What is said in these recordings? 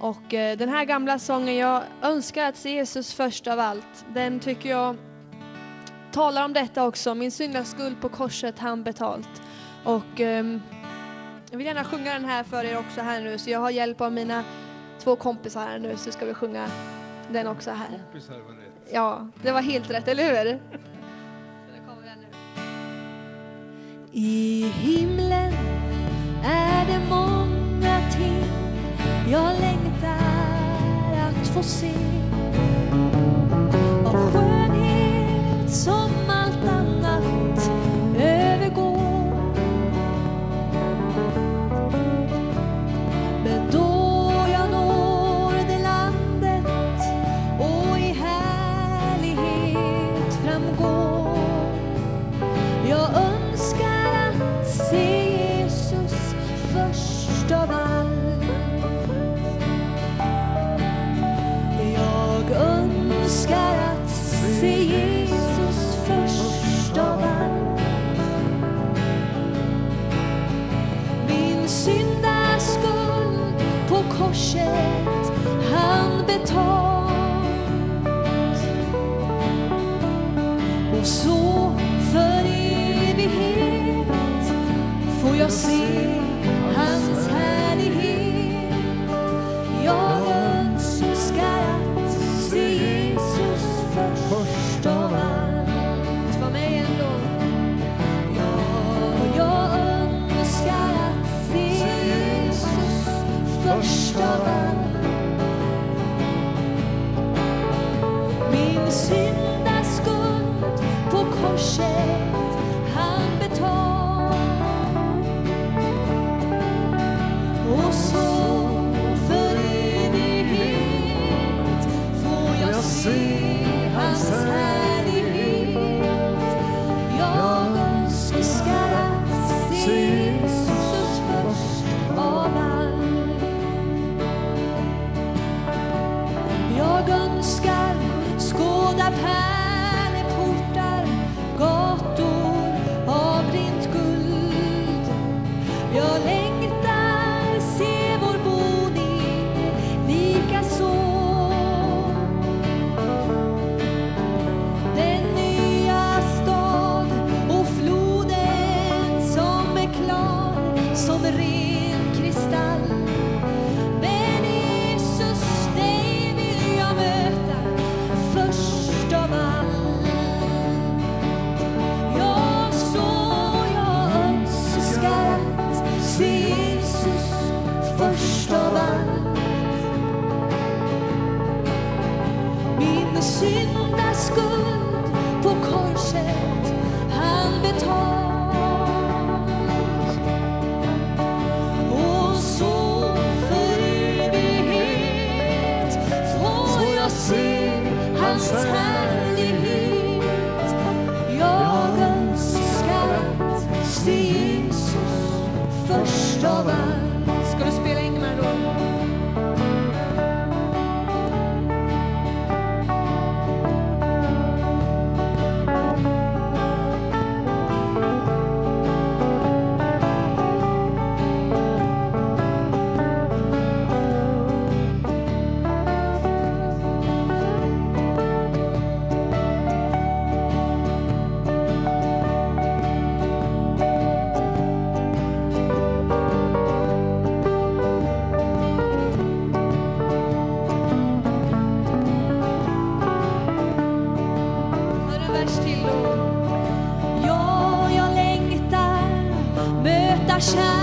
Och eh, den här gamla sången, jag önskar att se Jesus först av allt, den tycker jag talar om detta också. Min syndaskuld på korset han betalt. Och ehm, jag vill gärna sjunga den här för er också här nu, så jag har hjälp av mina två kompisar här nu, så ska vi sjunga den också här. Kompisar var rätt. Ja, det var helt rätt, eller hur? I himlen är det många ting jag längtar att betalt och så för evighet får jag se hans härlighet. Jag önskar att se Jesus först av allt. Var med igen. Ja, jag önskar att se Jesus först av allt. Min syndaskuld på korset först av Russia.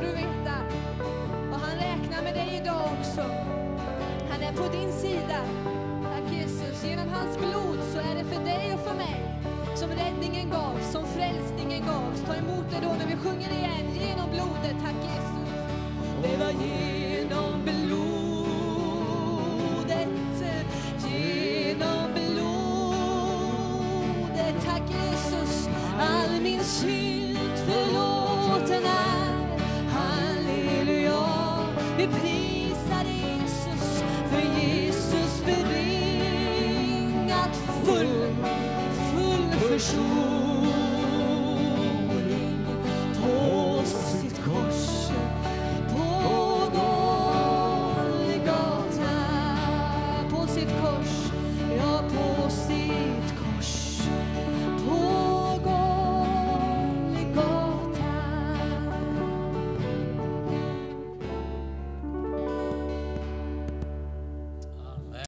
du veta. Och han räknar med dig idag också. Han är på din sida. Tack Jesus. Genom hans blod så är det för dig och för mig som räddningen gavs, som frälsningen gavs. Ta emot det då när vi sjunger igen. Full, full försoning.